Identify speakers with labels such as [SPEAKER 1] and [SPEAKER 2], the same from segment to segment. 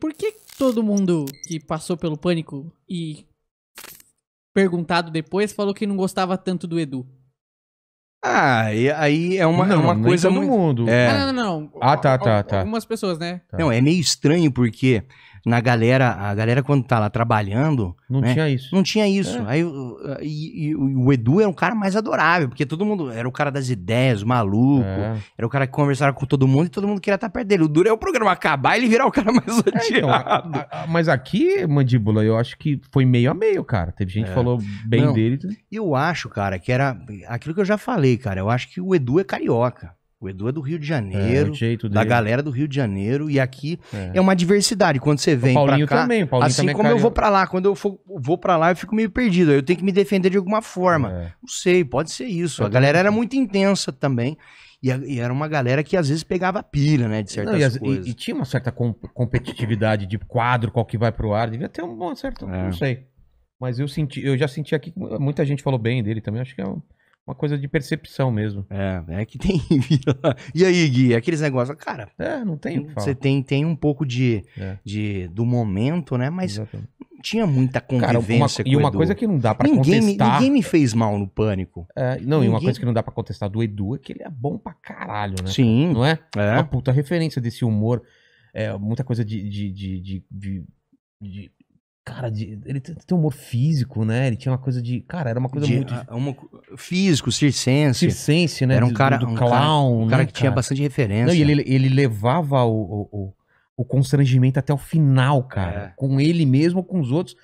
[SPEAKER 1] por que todo mundo que passou pelo pânico e perguntado depois falou que não gostava tanto do Edu?
[SPEAKER 2] Ah, e aí é uma, é
[SPEAKER 3] não,
[SPEAKER 2] uma
[SPEAKER 3] nem
[SPEAKER 2] coisa
[SPEAKER 3] todo
[SPEAKER 2] muito...
[SPEAKER 3] mundo.
[SPEAKER 2] É.
[SPEAKER 1] Ah, não, não, não.
[SPEAKER 3] Ah, tá, tá, tá.
[SPEAKER 1] Algumas pessoas, né?
[SPEAKER 3] Tá.
[SPEAKER 2] Não, é meio estranho porque na galera, a galera quando tá lá trabalhando,
[SPEAKER 3] Não
[SPEAKER 2] né?
[SPEAKER 3] tinha isso.
[SPEAKER 2] não tinha isso.
[SPEAKER 3] É.
[SPEAKER 2] Aí o- e, e o Edu era um cara mais adorável, porque todo mundo era o cara das ideias, o maluco,
[SPEAKER 3] É.
[SPEAKER 2] era o cara que conversava com todo mundo e todo mundo queria estar perto dele. O duro é o programa acabar e ele virar o cara mais
[SPEAKER 3] É, então,
[SPEAKER 2] odiado.
[SPEAKER 3] a- a- mas aqui, Mandíbula, eu acho que foi meio a meio, cara. Teve gente que
[SPEAKER 2] É.
[SPEAKER 3] falou bem
[SPEAKER 2] Não.
[SPEAKER 3] dele.
[SPEAKER 2] Eu acho, cara, que era aquilo que eu já falei, cara. Eu acho que o Edu é carioca. O Edu é do Rio de
[SPEAKER 3] É,
[SPEAKER 2] Janeiro,
[SPEAKER 3] jeito
[SPEAKER 2] da galera do Rio de Janeiro. E aqui
[SPEAKER 3] É.
[SPEAKER 2] é uma diversidade. Quando você vem
[SPEAKER 3] o Paulinho
[SPEAKER 2] pra cá,
[SPEAKER 3] também.
[SPEAKER 2] Assim
[SPEAKER 3] também é
[SPEAKER 2] como eu vou pra lá, quando eu for- vou pra lá eu fico meio perdido. Eu tenho que me defender de alguma forma.
[SPEAKER 3] É.
[SPEAKER 2] Não sei, pode ser isso.
[SPEAKER 3] Eu
[SPEAKER 2] a galera era muito intensa também. E, a- e era uma galera que às vezes pegava pilha, né, de certas
[SPEAKER 3] Não, e, as- e-
[SPEAKER 2] coisas.
[SPEAKER 3] e tinha uma certa com- competitividade de quadro, qual que vai pro ar. Devia ter uma certa.
[SPEAKER 2] É.
[SPEAKER 3] Não sei. Mas eu senti, eu já senti aqui que muita gente falou bem dele também. Acho que é um- uma coisa de percepção mesmo.
[SPEAKER 2] É, é que tem. e aí, Gui, aqueles negócios. Cara,
[SPEAKER 3] É, não tem
[SPEAKER 2] você tem, tem um pouco de,
[SPEAKER 3] É.
[SPEAKER 2] de do momento, né? Mas
[SPEAKER 3] Exatamente.
[SPEAKER 2] não tinha muita
[SPEAKER 3] Cara, uma,
[SPEAKER 2] convivência
[SPEAKER 3] e uma
[SPEAKER 2] Edu.
[SPEAKER 3] coisa que não dá pra
[SPEAKER 2] ninguém,
[SPEAKER 3] contestar.
[SPEAKER 2] ninguém me fez mal no pânico.
[SPEAKER 3] É, não, e uma
[SPEAKER 2] ninguém-
[SPEAKER 3] coisa que não dá pra contestar do Edu é que ele é bom pra caralho, né?
[SPEAKER 2] Sim.
[SPEAKER 3] Não é?
[SPEAKER 2] É.
[SPEAKER 3] Uma puta referência desse humor. É, muita coisa de, de, de, de- de- cara, de, ele tem tem humor físico, né? Ele tinha uma coisa de. Cara, era uma coisa
[SPEAKER 2] De-
[SPEAKER 3] muito.
[SPEAKER 2] a- uma- físico, circense.
[SPEAKER 3] circense, né?
[SPEAKER 2] Era um
[SPEAKER 3] do-
[SPEAKER 2] cara,
[SPEAKER 3] do,
[SPEAKER 2] um
[SPEAKER 3] clown,
[SPEAKER 2] cara, um cara
[SPEAKER 3] né,
[SPEAKER 2] que tinha bastante referência.
[SPEAKER 3] Não, e ele, ele levava o, o, o, o constrangimento até o final, cara.
[SPEAKER 2] É.
[SPEAKER 3] Com ele mesmo, com os outros.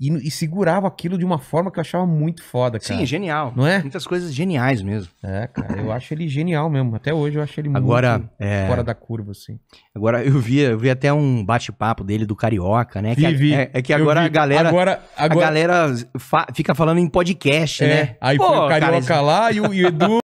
[SPEAKER 3] E, e segurava aquilo de uma forma que eu achava muito foda, cara.
[SPEAKER 2] Sim, genial.
[SPEAKER 3] Não é?
[SPEAKER 2] Muitas coisas geniais mesmo.
[SPEAKER 3] É, cara, eu acho ele genial mesmo. Até hoje eu acho ele
[SPEAKER 2] Agora,
[SPEAKER 3] muito
[SPEAKER 2] é,
[SPEAKER 3] fora da curva, assim.
[SPEAKER 2] agora eu vi, eu vi até um bate-papo dele do Carioca, né? Que
[SPEAKER 3] Vi, vi.
[SPEAKER 2] É, é que agora
[SPEAKER 3] vi.
[SPEAKER 2] a galera,
[SPEAKER 3] Agora,
[SPEAKER 2] a
[SPEAKER 3] agora
[SPEAKER 2] galera fa- fica falando em podcast,
[SPEAKER 3] é,
[SPEAKER 2] né?
[SPEAKER 3] aí
[SPEAKER 2] Pô,
[SPEAKER 3] foi o
[SPEAKER 2] cara,
[SPEAKER 3] Carioca
[SPEAKER 2] isso-
[SPEAKER 3] lá e o, e o Edu